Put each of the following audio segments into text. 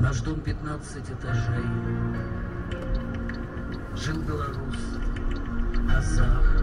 Наш дом 15 этажей. Жил белорус, казах,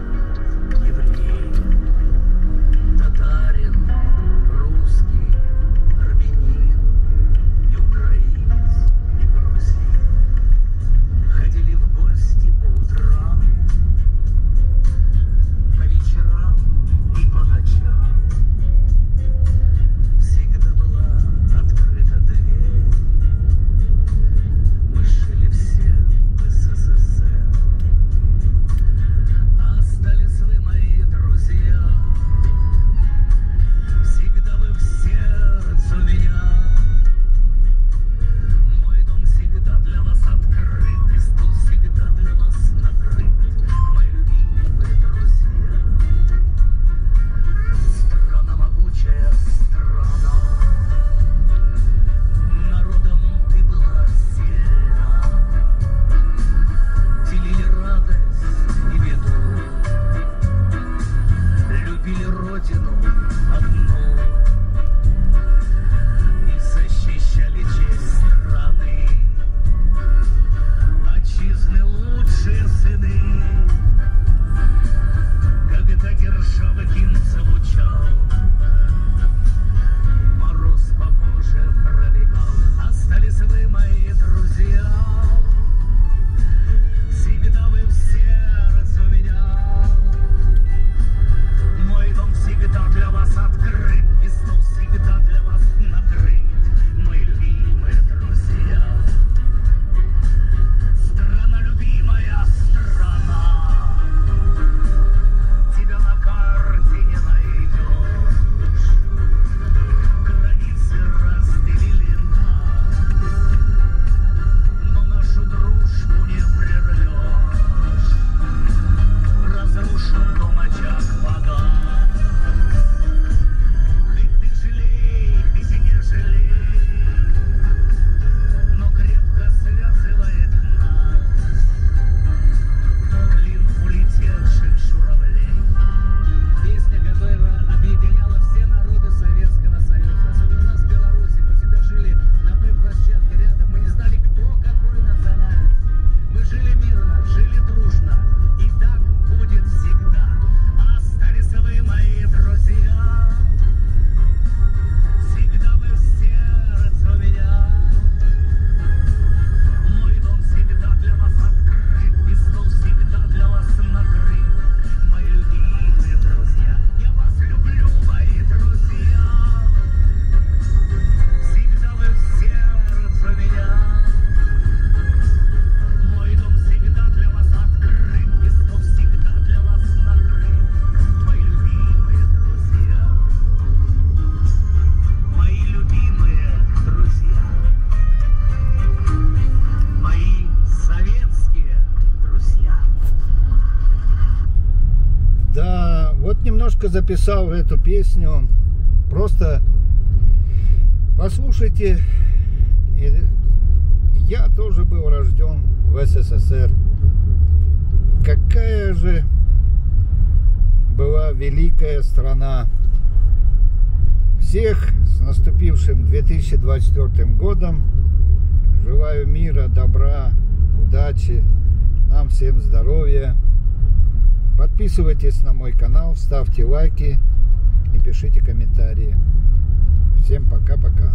Вот немножко записал эту песню. Просто послушайте. Я тоже был рожден в СССР. Какая же была великая страна. Всех с наступившим 2024 годом. Желаю мира, добра, удачи, нам всем здоровья. Подписывайтесь на мой канал, ставьте лайки и пишите комментарии. Всем пока-пока.